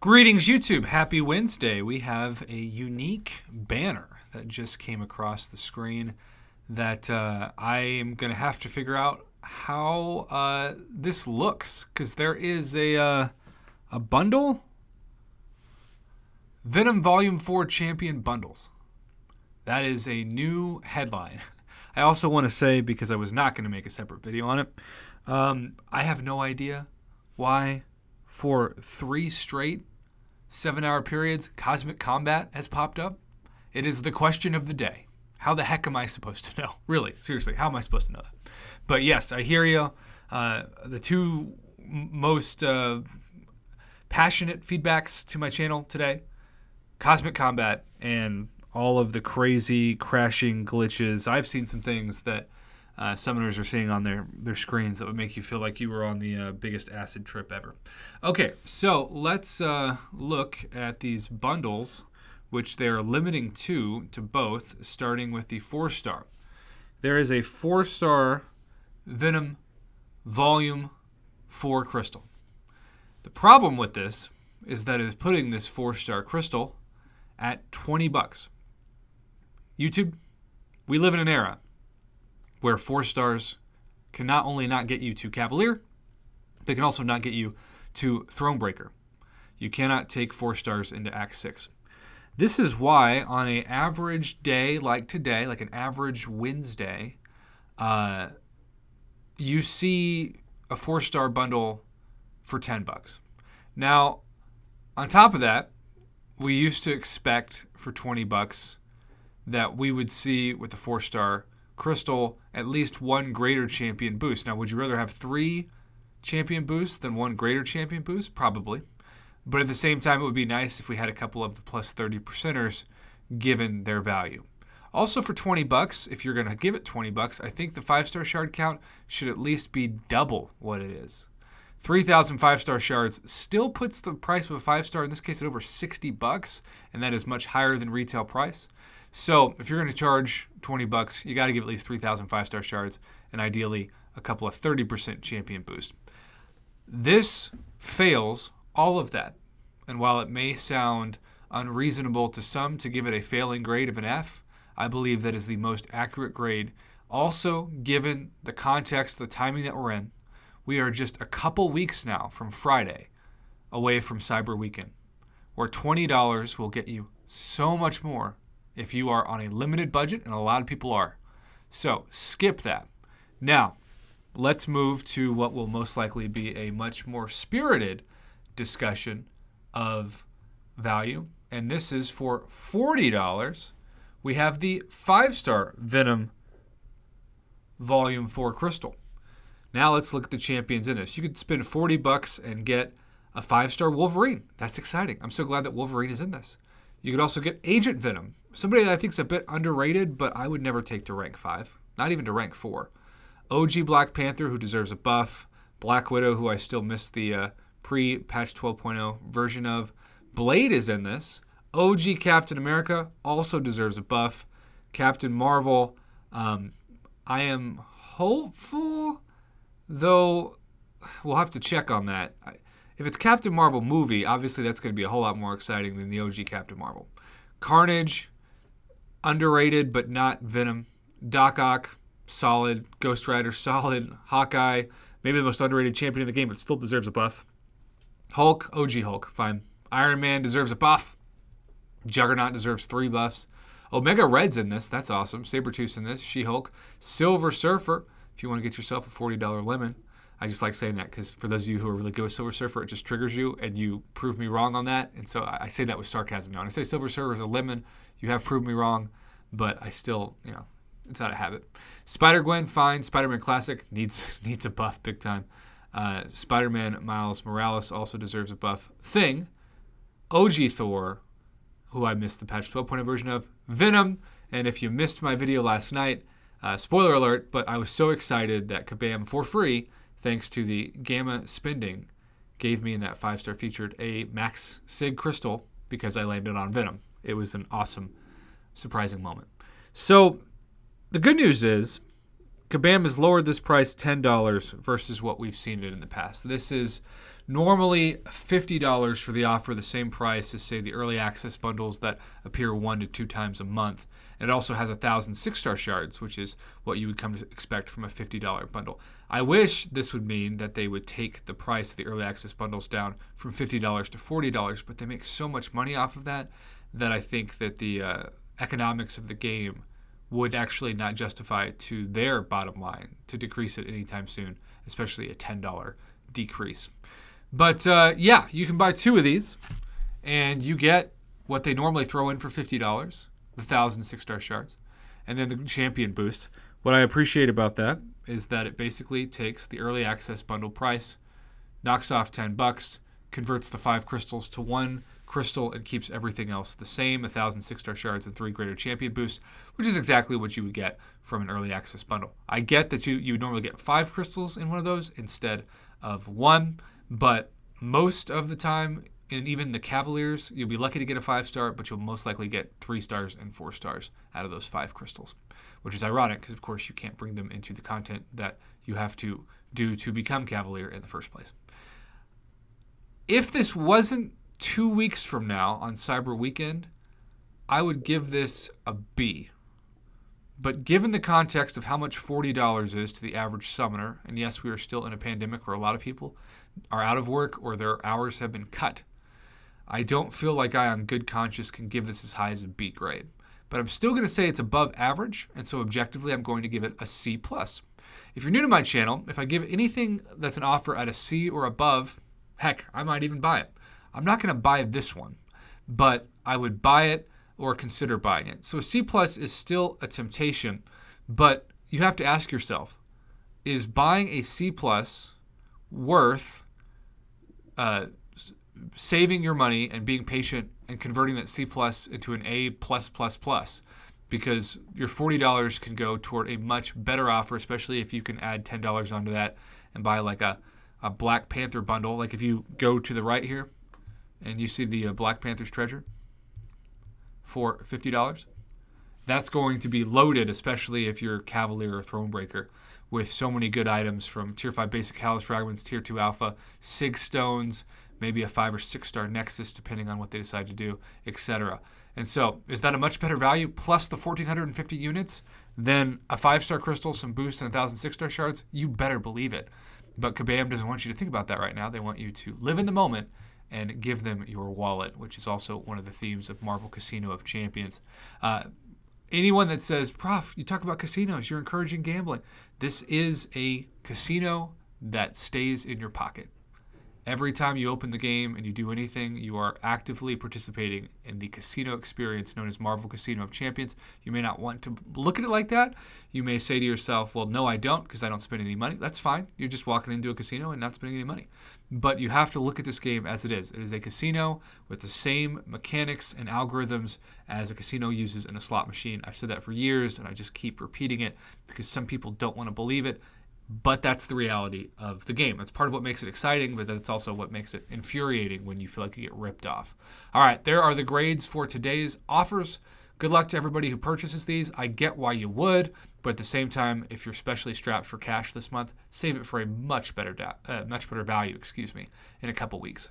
Greetings, YouTube. Happy Wednesday. We have a unique banner that just came across the screen that uh, I am going to have to figure out how uh, this looks because there is a, uh, a bundle Venom Volume 4 Champion Bundles. That is a new headline. I also want to say, because I was not going to make a separate video on it, um, I have no idea why for three straight seven hour periods, Cosmic Combat has popped up. It is the question of the day. How the heck am I supposed to know? Really, seriously, how am I supposed to know that? But yes, I hear you. Uh, the two most uh, passionate feedbacks to my channel today Cosmic Combat and all of the crazy crashing glitches. I've seen some things that uh, summoners are seeing on their, their screens that would make you feel like you were on the uh, biggest acid trip ever. Okay, so let's uh, look at these bundles, which they're limiting to to both, starting with the four star. There is a four star Venom Volume 4 crystal. The problem with this is that it is putting this four star crystal at 20 bucks. YouTube, we live in an era where four stars can not only not get you to Cavalier, they can also not get you to Thronebreaker. You cannot take four stars into Act 6. This is why, on an average day like today, like an average Wednesday, uh, you see a four star bundle for 10 bucks. Now, on top of that, we used to expect for 20 bucks that we would see with the four star crystal at least one greater champion boost. Now, would you rather have three champion boosts than one greater champion boost? Probably. But at the same time, it would be nice if we had a couple of the plus 30 percenters given their value. Also for 20 bucks, if you're going to give it 20 bucks, I think the 5-star shard count should at least be double what it is. 3,000 5-star shards still puts the price of a 5-star in this case at over 60 bucks, and that is much higher than retail price. So if you're going to charge 20 bucks, you got to give at least 3,000 five-star shards and ideally a couple of 30% champion boost. This fails all of that. And while it may sound unreasonable to some to give it a failing grade of an F, I believe that is the most accurate grade. Also, given the context, the timing that we're in, we are just a couple weeks now from Friday away from Cyber Weekend, where $20 will get you so much more if you are on a limited budget, and a lot of people are. So skip that. Now, let's move to what will most likely be a much more spirited discussion of value. And this is for $40. We have the five star Venom Volume 4 Crystal. Now let's look at the champions in this. You could spend 40 bucks and get a five star Wolverine. That's exciting. I'm so glad that Wolverine is in this. You could also get Agent Venom, somebody that I think is a bit underrated, but I would never take to rank five, not even to rank four. OG Black Panther, who deserves a buff. Black Widow, who I still miss the uh, pre patch 12.0 version of. Blade is in this. OG Captain America also deserves a buff. Captain Marvel, um, I am hopeful, though we'll have to check on that. If it's Captain Marvel movie, obviously that's going to be a whole lot more exciting than the OG Captain Marvel. Carnage, underrated but not Venom. Doc Ock, solid. Ghost Rider, solid. Hawkeye, maybe the most underrated champion in the game, but still deserves a buff. Hulk, OG Hulk, fine. Iron Man deserves a buff. Juggernaut deserves three buffs. Omega Red's in this. That's awesome. Sabretooth's in this. She Hulk. Silver Surfer, if you want to get yourself a $40 lemon. I just like saying that because for those of you who are really good with Silver Surfer, it just triggers you and you prove me wrong on that. And so I say that with sarcasm now. When I say Silver Surfer is a lemon, you have proved me wrong, but I still, you know, it's out of habit. Spider Gwen, fine. Spider Man Classic needs needs a buff big time. Uh, Spider Man Miles Morales also deserves a buff. Thing, OG Thor, who I missed the patch 12.0 version of, Venom, and if you missed my video last night, uh, spoiler alert, but I was so excited that Kabam for free thanks to the gamma spending, gave me in that five star featured a max sig crystal because I landed on Venom. It was an awesome, surprising moment. So the good news is Kabam has lowered this price $10 versus what we've seen it in the past. This is Normally $50 for the offer, the same price as, say, the early access bundles that appear one to two times a month. And it also has a thousand six star shards, which is what you would come to expect from a $50 bundle. I wish this would mean that they would take the price of the early access bundles down from $50 to $40, but they make so much money off of that that I think that the uh, economics of the game would actually not justify to their bottom line to decrease it anytime soon, especially a $10 decrease. But uh, yeah, you can buy two of these, and you get what they normally throw in for $50 the thousand six star shards, and then the champion boost. What I appreciate about that is that it basically takes the early access bundle price, knocks off 10 bucks, converts the five crystals to one crystal, and keeps everything else the same a thousand six star shards and three greater champion boosts, which is exactly what you would get from an early access bundle. I get that you, you would normally get five crystals in one of those instead of one, but most of the time and even the Cavaliers, you'll be lucky to get a five star, but you'll most likely get three stars and four stars out of those five crystals, which is ironic because, of course, you can't bring them into the content that you have to do to become Cavalier in the first place. If this wasn't two weeks from now on Cyber Weekend, I would give this a B. But given the context of how much $40 is to the average summoner, and yes, we are still in a pandemic where a lot of people are out of work or their hours have been cut I don't feel like I, on good conscience, can give this as high as a B grade. But I'm still going to say it's above average, and so objectively, I'm going to give it a C plus. If you're new to my channel, if I give anything that's an offer at a C or above, heck, I might even buy it. I'm not going to buy this one, but I would buy it or consider buying it. So a C plus is still a temptation, but you have to ask yourself: Is buying a C plus worth uh, saving your money and being patient and converting that C plus into an A plus plus plus because your $40 can go toward a much better offer, especially if you can add $10 onto that and buy like a, a Black Panther bundle. Like if you go to the right here and you see the uh, Black Panther's treasure for $50, that's going to be loaded, especially if you're Cavalier or Thronebreaker, with so many good items from Tier 5 Basic Halos Fragments, Tier 2 Alpha, Sig Stones, maybe a five or six star Nexus, depending on what they decide to do, etc. And so, is that a much better value plus the 1,450 units than a five star crystal, some boosts, and a thousand six star shards? You better believe it. But Kabam doesn't want you to think about that right now. They want you to live in the moment and give them your wallet, which is also one of the themes of Marvel Casino of Champions. Uh, anyone that says, Prof, you talk about casinos, you're encouraging gambling. This is a casino that stays in your pocket. Every time you open the game and you do anything, you are actively participating in the casino experience known as Marvel Casino of Champions. You may not want to look at it like that. You may say to yourself, well, no, I don't because I don't spend any money. That's fine. You're just walking into a casino and not spending any money. But you have to look at this game as it is. It is a casino with the same mechanics and algorithms as a casino uses in a slot machine. I've said that for years and I just keep repeating it because some people don't want to believe it but that's the reality of the game. That's part of what makes it exciting, but that's also what makes it infuriating when you feel like you get ripped off. All right, there are the grades for today's offers. Good luck to everybody who purchases these. I get why you would, but at the same time, if you're specially strapped for cash this month, save it for a much better, da- uh, much better value, excuse me, in a couple weeks.